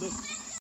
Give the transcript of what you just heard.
Look.